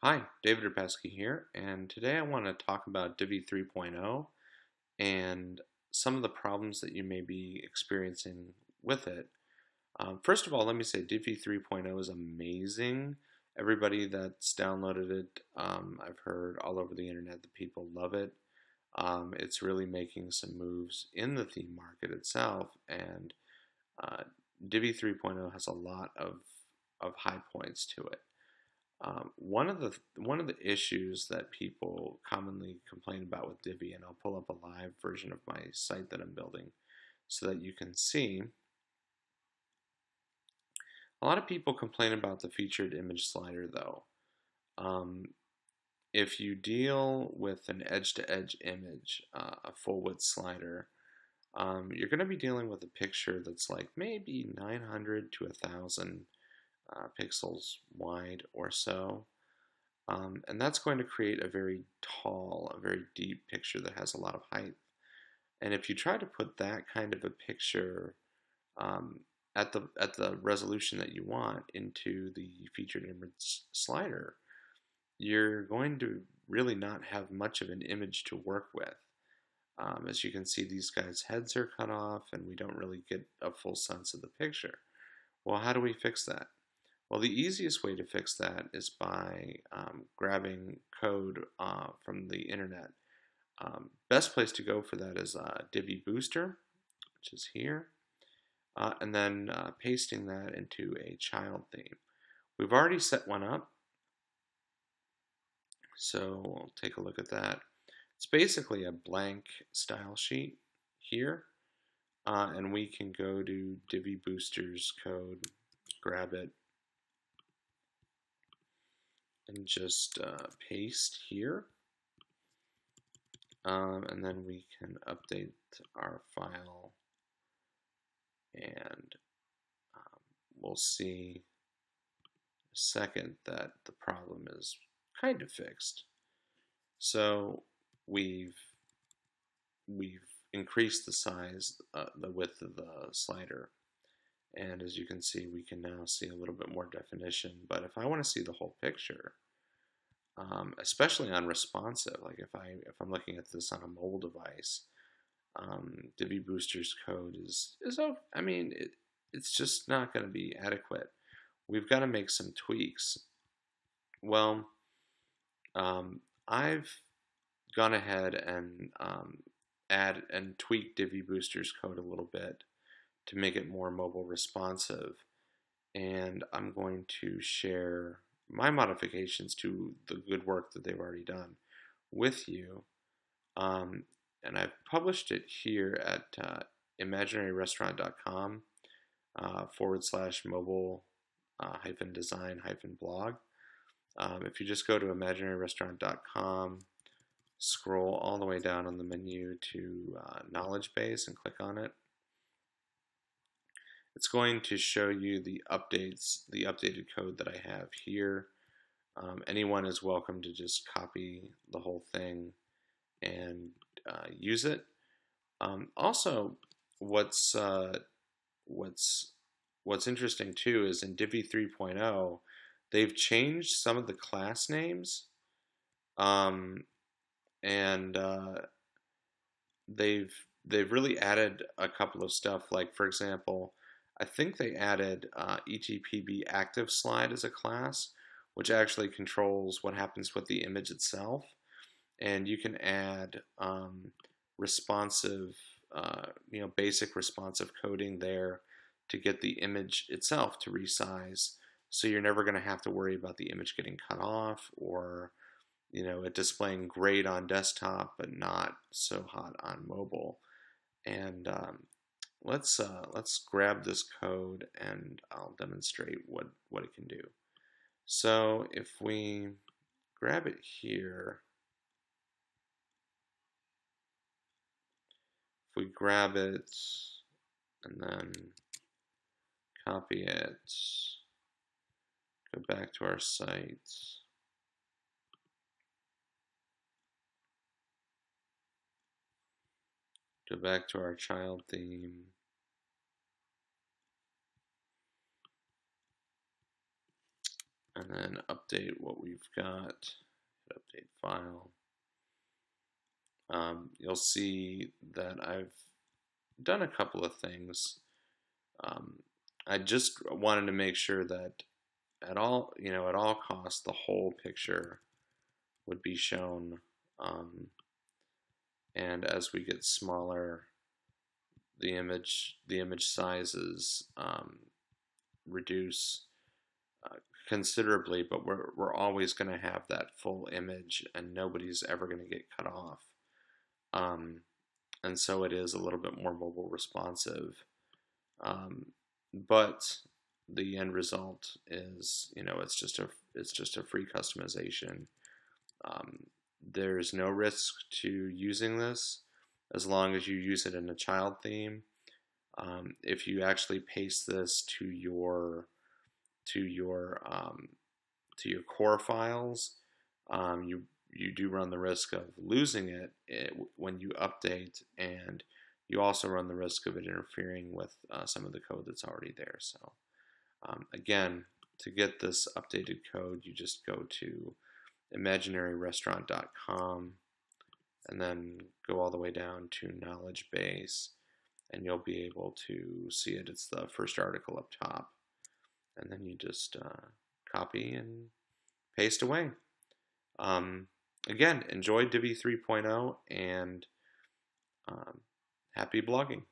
Hi, David Repasky here, and today I want to talk about Divi 3.0 and some of the problems that you may be experiencing with it. Um, first of all, let me say Divi 3.0 is amazing. Everybody that's downloaded it, um, I've heard all over the internet that people love it. Um, it's really making some moves in the theme market itself, and uh, Divi 3.0 has a lot of, of high points to it. Um, one of the one of the issues that people commonly complain about with Divi, and I'll pull up a live version of my site that I'm building so that you can see. A lot of people complain about the featured image slider though. Um, if you deal with an edge-to-edge -edge image, uh, a full width slider, um, you're going to be dealing with a picture that's like maybe 900 to 1000 uh, pixels wide or so. Um, and that's going to create a very tall, a very deep picture that has a lot of height. And if you try to put that kind of a picture um, at the at the resolution that you want into the featured image slider, you're going to really not have much of an image to work with. Um, as you can see, these guys' heads are cut off, and we don't really get a full sense of the picture. Well, how do we fix that? Well, the easiest way to fix that is by um, grabbing code uh, from the internet. Um, best place to go for that is uh, Divi Booster, which is here, uh, and then uh, pasting that into a child theme. We've already set one up, so we'll take a look at that. It's basically a blank style sheet here, uh, and we can go to Divi Booster's code, grab it, and just uh, paste here. Um, and then we can update our file and um, we'll see a second that the problem is kind of fixed. So we've we've increased the size, uh, the width of the slider and as you can see, we can now see a little bit more definition. But if I want to see the whole picture, um, especially on responsive, like if, I, if I'm looking at this on a mobile device, um, Divi Booster's code is, is I mean, it, it's just not going to be adequate. We've got to make some tweaks. Well, um, I've gone ahead and um, add and tweak Divi Booster's code a little bit to make it more mobile responsive. And I'm going to share my modifications to the good work that they've already done with you. Um, and I've published it here at uh, imaginaryrestaurant.com uh, forward slash mobile uh, hyphen design hyphen blog. Um, if you just go to imaginaryrestaurant.com, scroll all the way down on the menu to uh, knowledge base and click on it, it's going to show you the updates, the updated code that I have here. Um, anyone is welcome to just copy the whole thing and uh, use it. Um, also, what's uh, what's what's interesting too is in Divi 3.0, they've changed some of the class names, um, and uh, they've they've really added a couple of stuff. Like for example, I think they added uh, ETPB active slide as a class, which actually controls what happens with the image itself. And you can add um, responsive, uh, you know, basic responsive coding there to get the image itself to resize. So you're never going to have to worry about the image getting cut off or, you know, it displaying great on desktop but not so hot on mobile. And um, let's uh, let's grab this code and I'll demonstrate what what it can do. So if we grab it here, if we grab it and then copy it, go back to our site. Go back to our child theme. and then update what we've got. Update file. Um, you'll see that I've done a couple of things. Um, I just wanted to make sure that at all, you know, at all costs, the whole picture would be shown. Um, and as we get smaller, the image, the image sizes um, reduce uh, considerably, but we're, we're always going to have that full image and nobody's ever going to get cut off. Um, and so it is a little bit more mobile responsive. Um, but the end result is, you know, it's just a it's just a free customization. There's no risk to using this as long as you use it in a child theme. Um, if you actually paste this to your to your um, to your core files, um, you you do run the risk of losing it, it, when you update, and you also run the risk of it interfering with uh, some of the code that's already there. So um, again, to get this updated code, you just go to imaginaryrestaurant.com and then go all the way down to knowledge base and you'll be able to see it. It's the first article up top. And then you just uh, copy and paste away. Um, again, enjoy Divi 3.0 and um, happy blogging.